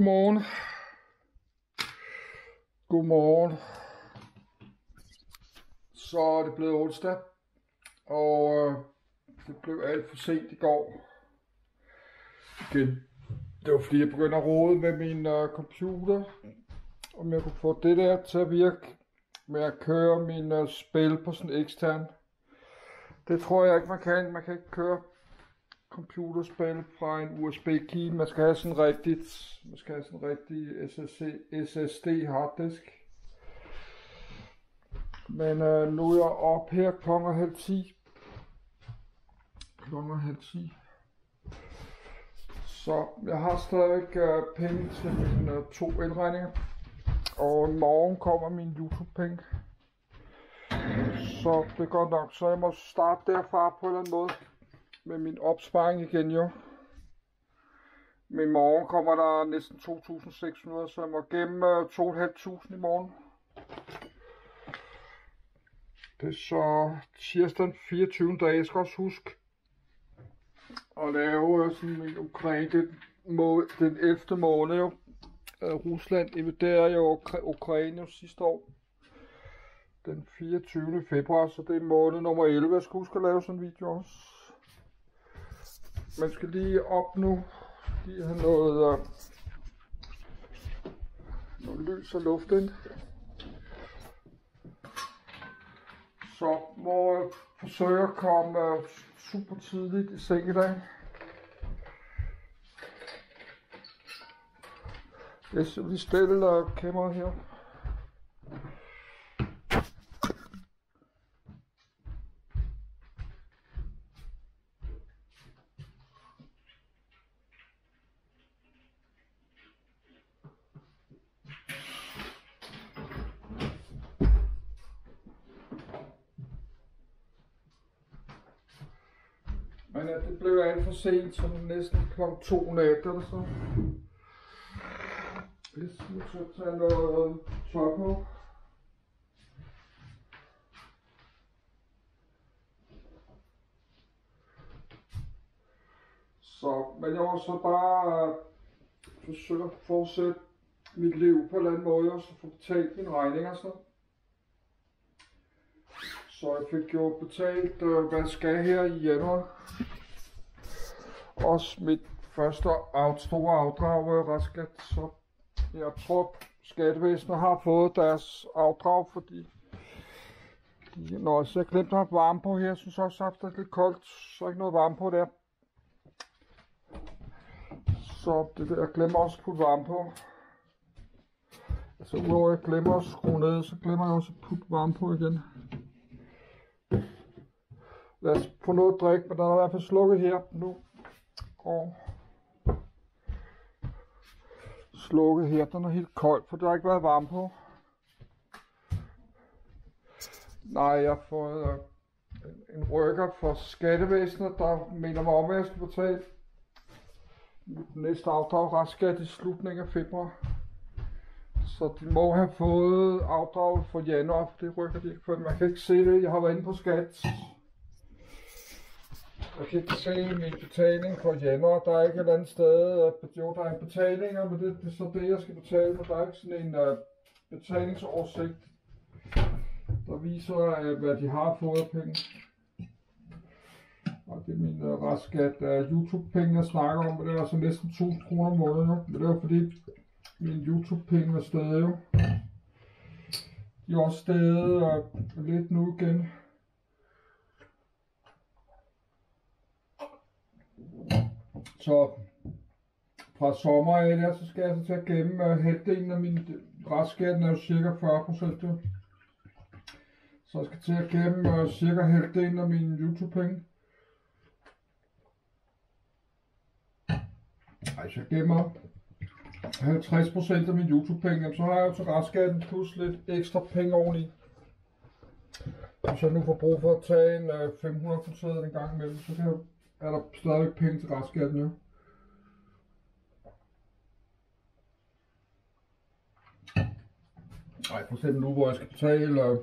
Godmorgen. Godmorgen. Så er det blevet onsdag, og øh, det blev alt for sent i går. Igen. Det var fordi jeg begyndte at rode med min øh, computer, om jeg kunne få det der til at virke med at køre min øh, spil på sådan en ekstern. Det tror jeg ikke man kan. Man kan ikke køre computerspil fra en USB-key. Man skal have sådan rigtigt, man skal have sådan rigtig SSD, SSD harddisk. Men øh, nu er jeg op her klokken halv 10. Klokken halv 10. Så jeg har stadig øh, penge til mine øh, to elregninger. Og i morgen kommer min YouTube-penge. Så det går nok. Så jeg må starte derfra på en eller anden måde med min opsparing igen jo. Men i morgen kommer der næsten 2.600, så jeg må gemme øh, 2.500 i morgen. Det er så tirsdag den 24. dag. Jeg skal også huske at lave øh, sådan en Ukraine den, må, den 11. måned jo. Øh, Rusland invaderer jo Ukraine jo sidste år. Den 24. februar, så det er måned nummer 11. Jeg skal huske at lave sådan en video også. Man skal lige op nu. Lige have noget, øh, noget lys og luft ind. Så må jeg forsøge at komme øh, super tidligt i seng i dag. Jeg skal lige stille uh, kameraet her. Men at det blev alt for sent, så næsten kl. 2 nat eller så. Hvis vi så tage noget tøj på. Så, men jeg var så bare øh, forsøge at fortsætte mit liv på en eller anden måde, og så få betalt mine regninger så. Så jeg fik jo betalt, øh, hvad jeg skal her i januar. Også mit første out, store afdrag øh, Raskat, så jeg tror, skattevæsenet har fået deres afdrag, fordi de, når jeg glemte at varme på her, jeg synes også, at det er lidt koldt, så ikke noget varme på der. Så det der, jeg glemmer også at putte varme på. Altså udover at jeg glemmer at skrue ned, så glemmer jeg også at putte varme på igen. Lad os få noget at drikke, men der er i hvert fald slukket her nu. Og slukke her, den er helt kold, for der har ikke været varme på. Nej, jeg har fået øh, en rykker for skattevæsenet, der mener mig om, at jeg skal betale næste afdrag restskat i slutningen af februar. Så de må have fået afdraget for januar, for det rykker de ikke for. Man kan ikke se det, jeg har været inde på skat. Jeg kan ikke se min betaling for januar. Der er ikke et eller andet sted. Jo, der er en betaling, men det, det er så det, jeg skal betale. Men der er ikke sådan en øh, uh, betalingsoversigt, der viser, uh, hvad de har fået af penge. Og det er min øh, uh, restskat. Uh, YouTube-penge, jeg snakker om, det er altså næsten 1000 kroner om måneden. Men det er fordi, min YouTube-penge er stadig jo. De er også stadig uh, lidt nu igen. Så fra sommer af der, så skal jeg så til at gemme uh, halvdelen af min restskatten er jo cirka 40 procent. Så jeg skal til at gemme uh, cirka halvdelen af mine YouTube-penge. Ej, så jeg gemmer 50 procent af min YouTube-penge, så har jeg jo til restskatten plus lidt ekstra penge oveni. Hvis jeg nu får brug for at tage en øh, 500 procent en gang imellem, så kan jeg er der stadigvæk penge til restskatten, nu. Ej, for eksempel nu, hvor jeg skal betale øh,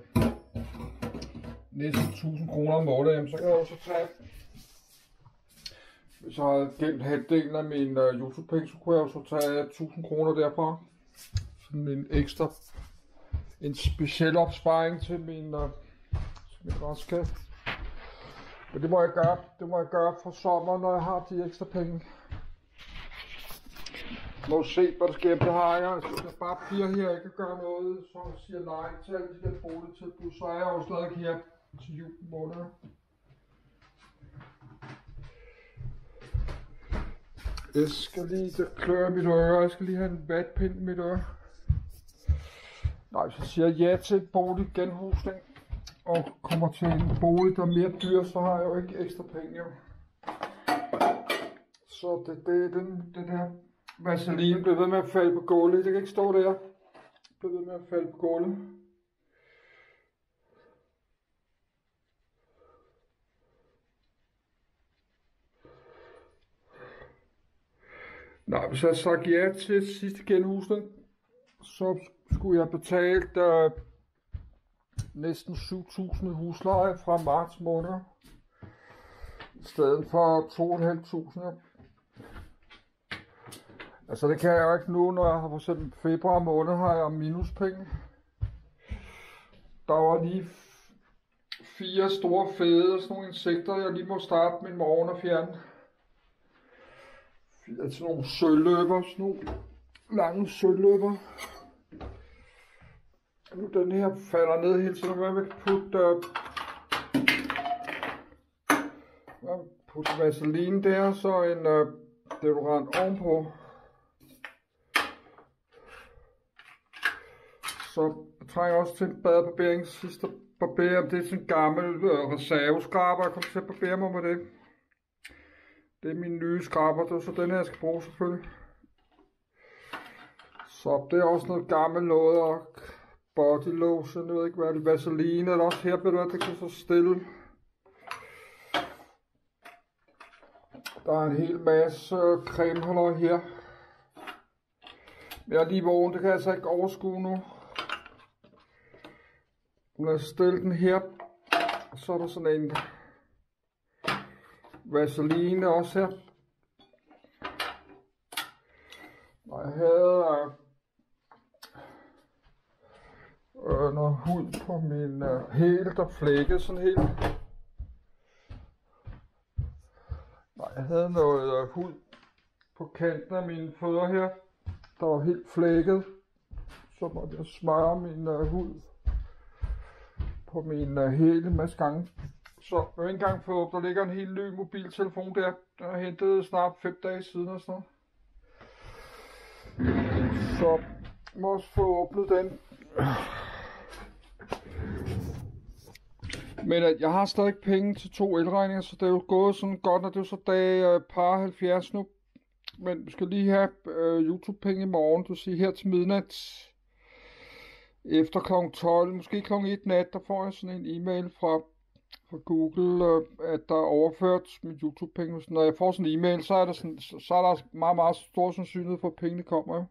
næsten 1000 kroner om måneden, så kan jeg også tage hvis jeg havde gemt halvdelen af min uh, YouTube-penge, så kunne jeg jo så tage 1000 kroner derfra. Sådan en ekstra, en speciel opsparing til min, uh, til min restkasse. Men det må jeg gøre, det må jeg gøre for sommer, når jeg har de ekstra penge. Må se, hvad der sker. Det har jeg. Hvis jeg bare bliver her ikke gør noget, så siger nej til alle de der boligtilbud, så er jeg jo stadig her til jul måned. Jeg skal lige, der klør mit øre, jeg skal lige have en vatpind i mit øre. Nej, hvis jeg siger ja til et bolig genhusning, og kommer til en bolig, der er mere dyr, så har jeg jo ikke ekstra penge. Jo. Så det, det, den, den her vaseline bliver ved med at falde på gulvet. Det kan ikke stå der. Bliver ved med at falde på gulvet. Nej, hvis jeg havde sagt ja til sidste genhusning, så skulle jeg betale øh, næsten 7.000 husleje fra marts måned. I stedet for 2.500. Altså det kan jeg jo ikke nu, når jeg har for eksempel februar måned, har jeg minuspenge. Der var lige fire store fede sådan nogle insekter, jeg lige må starte min morgen og fjerne. Sådan nogle søløber, sådan nogle lange søløber. Nu den her falder ned hele tiden, hvad vil putte, uh, putte vaseline der, så en uh, deodorant ovenpå. Så jeg trænger også til en badebarbering. Sidste barbere. det er sådan en gammel uh, reserveskraber, jeg kommer til at barbere mig med det. Det er min nye skraber, det er så den her, jeg skal bruge selvfølgelig. Så det er også noget gammelt noget, og body lotion, jeg ved ikke hvad det er, vaseline, eller også her, ved det kan så stille. Der er en hel masse cremeholder her. Jeg er lige vågen, det kan jeg altså ikke overskue nu. Lad os stille den her. Så er der sådan en vaseline også her. Og jeg havde øh, noget hud på min øh, hæl, der flækkede sådan helt. Nej, jeg havde noget øh, hud på kanten af mine fødder her, der var helt flækket. Så måtte jeg smøre min øh, hud på min øh, hæl en masse gange. Så jeg har ikke engang op, der ligger en helt ny mobiltelefon der. Den har hentet snart 5 dage siden og sådan noget. Så må også få åbnet den. Men at jeg har stadig penge til to elregninger, så det er jo gået sådan godt, når det er så dag øh, par 70 nu. Men vi skal lige have øh, YouTube-penge i morgen, du siger her til midnat. Efter kl. 12, måske kl. 1 nat, der får jeg sådan en e-mail fra, fra Google, øh, at der er overført mit YouTube-penge. Når jeg får sådan en e-mail, så er, der sådan, så er der meget, meget stor sandsynlighed for, at pengene kommer jo.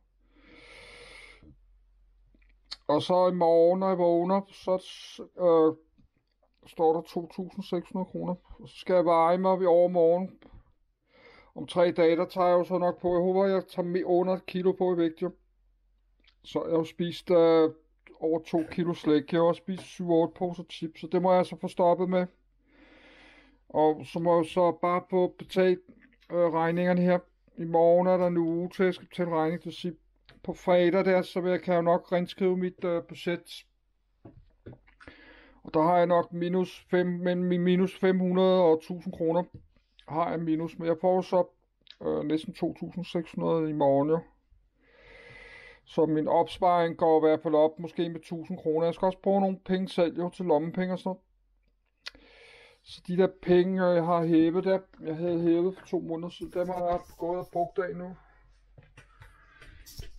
Og så i morgen, når jeg vågner, så øh, står der 2.600 kroner. Og så skal jeg veje mig op i overmorgen. Om tre dage, der tager jeg jo så nok på. Jeg håber, jeg tager under kilo på i vægt, jo. Så jeg har spist øh, over 2 kilo slik. Jeg har også spist 7-8 poser chips, så det må jeg så få stoppet med. Og så må jeg så bare få betalt øh, regningerne her. I morgen er der en uge til, jeg skal betale regning. til sige, på fredag der, så vil jeg, kan jeg nok renskrive mit øh, budget der har jeg nok minus, 5, men minus 500 og 1000 kroner har jeg minus, men jeg får så øh, næsten 2600 i morgen jo. Så min opsparing går i hvert fald op måske med 1000 kroner. Jeg skal også bruge nogle penge selv jo til lommepenge og sådan Så de der penge, øh, jeg har hævet der, jeg havde hævet for to måneder siden, dem har jeg gået og brugt af nu.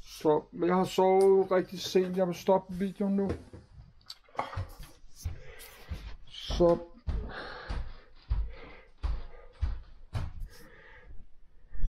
Så, men jeg har sovet rigtig sent. Jeg vil stoppe videoen nu. Så